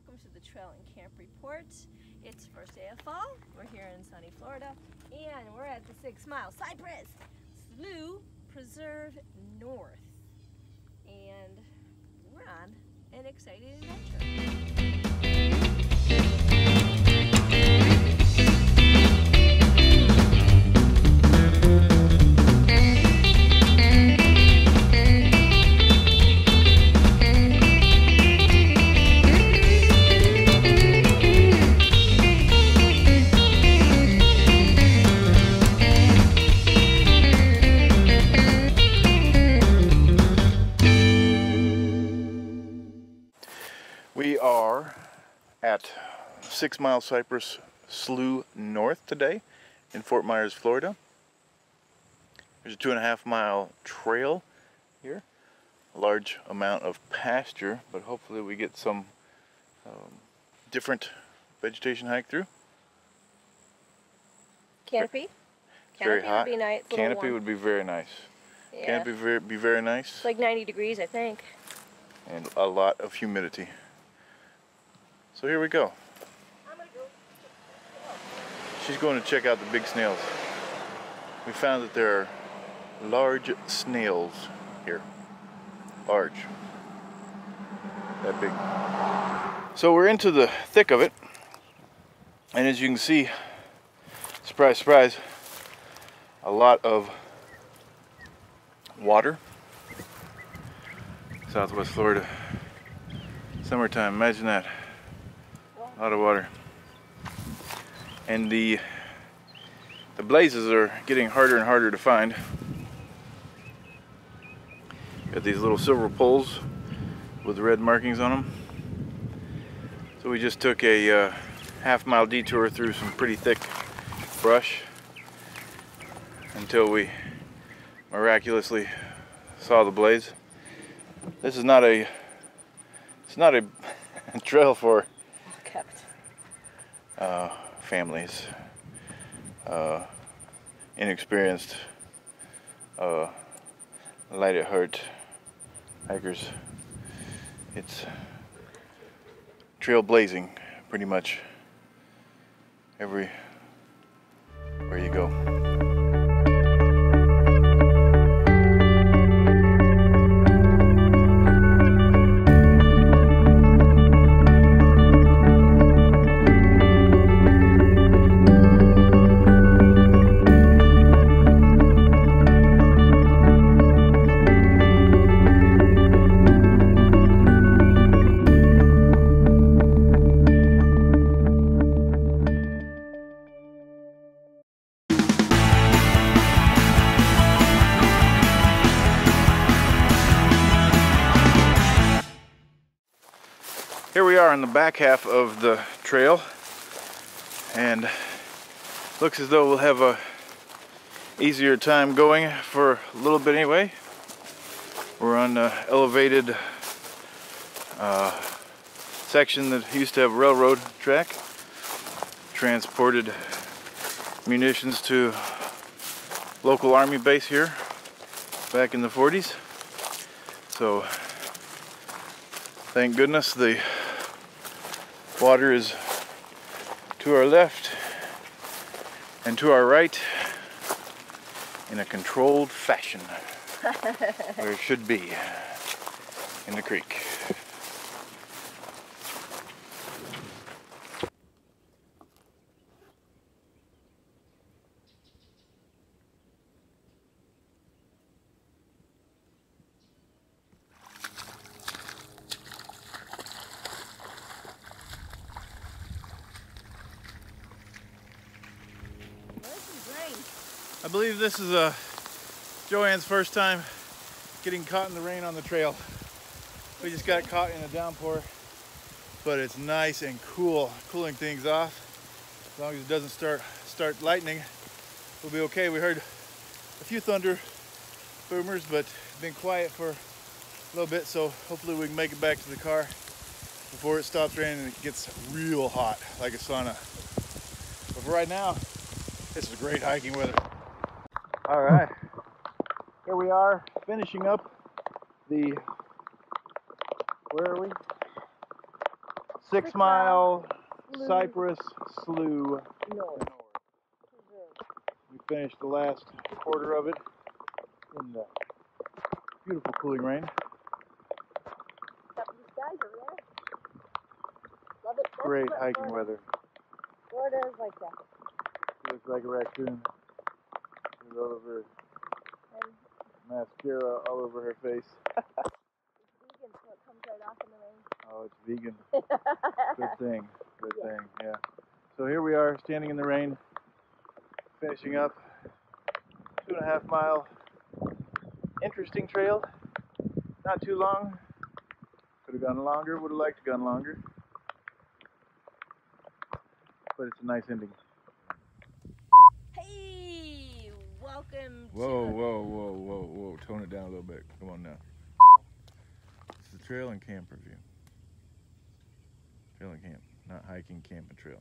welcome to the Trail and Camp Report. It's first day of fall. We're here in sunny Florida, and we're at the Six Mile Cypress Slough Preserve North, and we're on an exciting adventure. At Six Mile Cypress Slough North today in Fort Myers, Florida. There's a two and a half mile trail here, a large amount of pasture, but hopefully we get some um, different vegetation hike through. Canopy. It's very Canopy hot. would be nice. Canopy would be very nice. Yeah. Canopy very, be very nice It's like 90 degrees, I think. and a lot of humidity. So here we go. She's going to check out the big snails. We found that there are large snails here. Large. That big. So we're into the thick of it. And as you can see, surprise, surprise, a lot of water. Southwest Florida. Summertime, imagine that. Lot of water. And the the blazes are getting harder and harder to find. Got these little silver poles with red markings on them. So we just took a uh, half mile detour through some pretty thick brush until we miraculously saw the blaze. This is not a it's not a trail for. Uh, families, uh, inexperienced, uh, light at heart hikers. It's trailblazing pretty much every where you go. Here we are on the back half of the trail and looks as though we'll have a easier time going for a little bit anyway. We're on the elevated uh, section that used to have railroad track. Transported munitions to local army base here back in the 40s. So thank goodness the water is to our left and to our right in a controlled fashion where it should be in the creek. There's some rain. I believe this is uh, Joanne's first time getting caught in the rain on the trail. We just got caught in a downpour, but it's nice and cool, cooling things off. As long as it doesn't start start lightning, we'll be okay. We heard a few thunder boomers, but been quiet for a little bit, so hopefully we can make it back to the car before it stops raining and it gets real hot, like a sauna. But for right now, this is great hiking weather. All right, here we are finishing up the where are we? Six, Six Mile, Cypress Slough. North. We finished the last quarter of it in the beautiful cooling rain. Got blue skies over there. Love it. That's Great hiking Florida- weather. Florida is like that. She looks like a raccoon with all of her And mascara all over her face. it's vegan, so it comes right off in the rain. Oh, it's vegan. Good thing. Good Yeah. thing. Yeah. So here we are, standing in the rain, finishing up two and a half mile interesting trail. Not too long. Could have gone longer. Would have liked to gone longer. But it's a nice ending. hey, welcome Whoa, to whoa, whoa, whoa, whoa. Tone it down a little bit. Come on now. This is trail and camp review. Trail and camp. Not hiking, camp, and trail.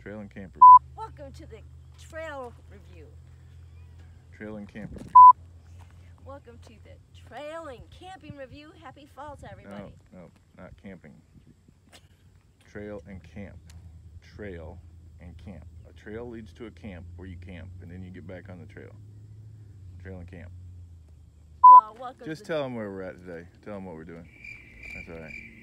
Trail and camp review. welcome to the trail review. Trail and camp review. Welcome to the trail and camping review. Happy fall to everybody. No, no, not camping. Trail and camp. Trail and camp. A trail leads to a camp where you camp and then you get back on the trail. Trail and camp. Welcome Just tell them where we're at today. Tell them what we're doing. That's all right.